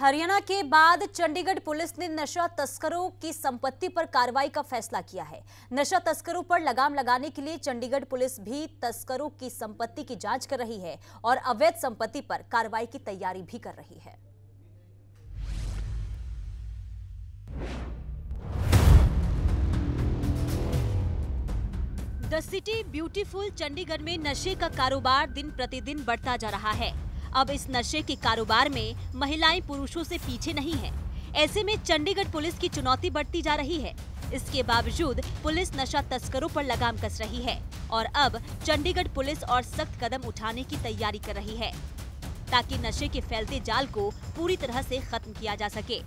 हरियाणा के बाद चंडीगढ़ पुलिस ने नशा तस्करों की संपत्ति पर कार्रवाई का फैसला किया है। नशा तस्करों पर लगाम लगाने के लिए चंडीगढ़ पुलिस भी तस्करों की संपत्ति की जाँच कर रही है और अवैध संपत्ति पर कार्रवाई की तैयारी भी कर रही है। द सिटी ब्यूटीफुल चंडीगढ़ में नशे का कारोबार दिन प्रतिदिन बढ़ता जा रहा है। अब इस नशे के कारोबार में महिलाएँ पुरुषों से पीछे नहीं है। ऐसे में चंडीगढ़ पुलिस की चुनौती बढ़ती जा रही है। इसके बावजूद पुलिस नशा तस्करों पर लगाम कस रही है और अब चंडीगढ़ पुलिस और सख्त कदम उठाने की तैयारी कर रही है ताकि नशे के फैलते जाल को पूरी तरह से खत्म किया जा सके।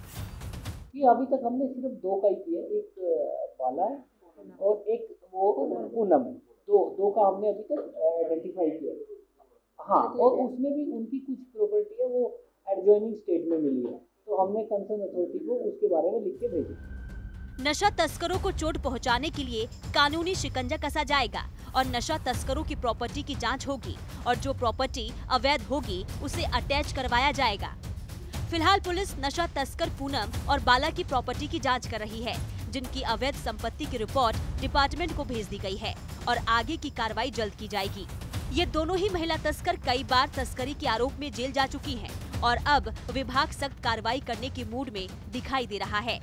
ये अभी तक हमने सिर्फ़ दो का ही किया एक बाला है और एक वो पूनम। दो दो का हमने अभी तक आइडेंटिफाई किया। है। हाँ और उसमें भी उनकी कुछ प्रॉपर्टी है वो एडजॉइनिंग स्टेट में मिली है। तो हमने कंसर्न अथॉरिटी को उसके बारे में लिख के भेजा नशा तस्करों को चोट पहुँचाने के लिए कानूनी शिकंजा कसा जाएगा और नशा तस्करों की प्रॉपर्टी की जाँच होगी और जो प्रॉपर्टी अवैध होगी उसे अटैच करवाया जाएगा। फ़िलहाल पुलिस नशा तस्कर पूनम और बाला की प्रॉपर्टी की जाँच कर रही है जिनकी अवैध संपत्ति की रिपोर्ट डिपार्टमेंट को भेज दी गई है और आगे की कार्रवाई जल्द की जाएगी। ये दोनों ही महिला तस्कर कई बार तस्करी के आरोप में जेल जा चुकी हैं और अब विभाग सख्त कार्रवाई करने के मूड में दिखाई दे रहा है।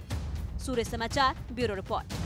सूर्य समाचार, ब्यूरो रिपोर्ट।